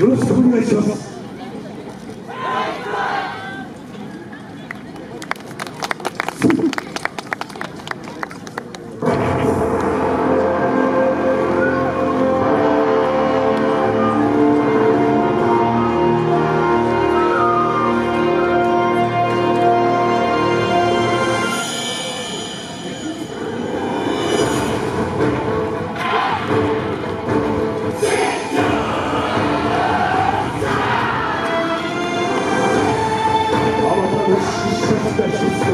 よろしくお願いします。あ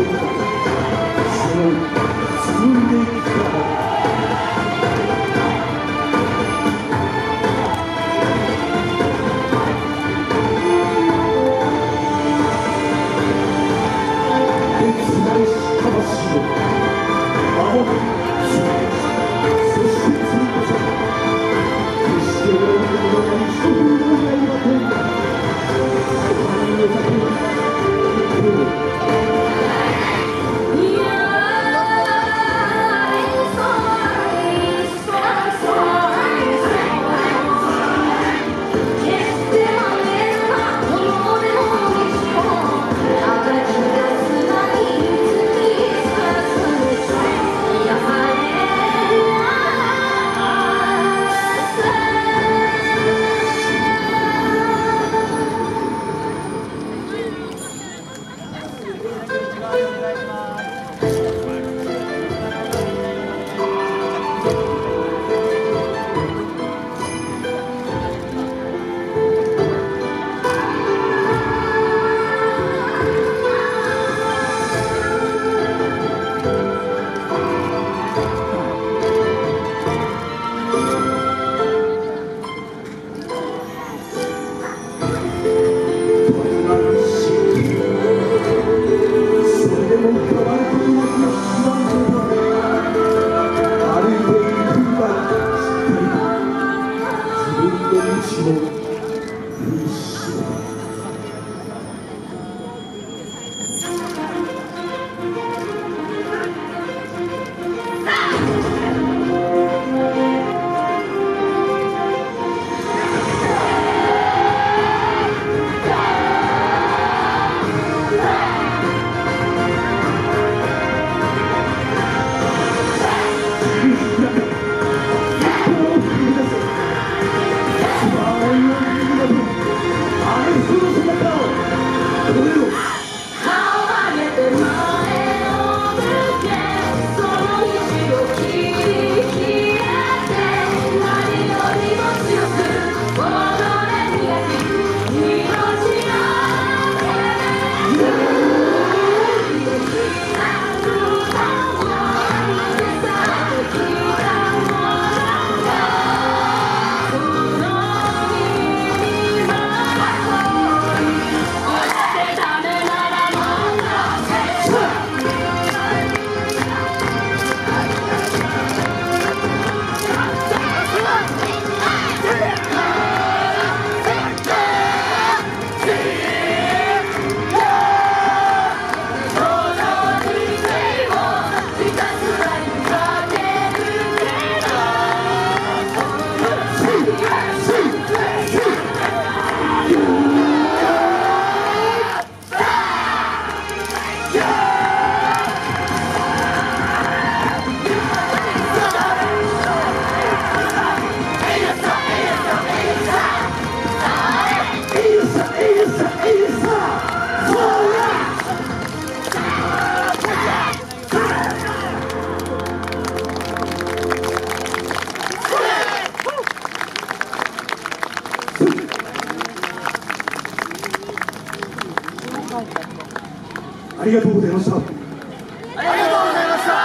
りがとうございました。ありがとうございました。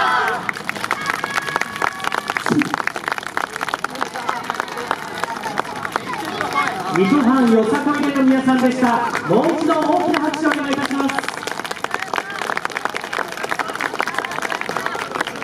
よさこいの皆さんでした。もう一度大きな拍手を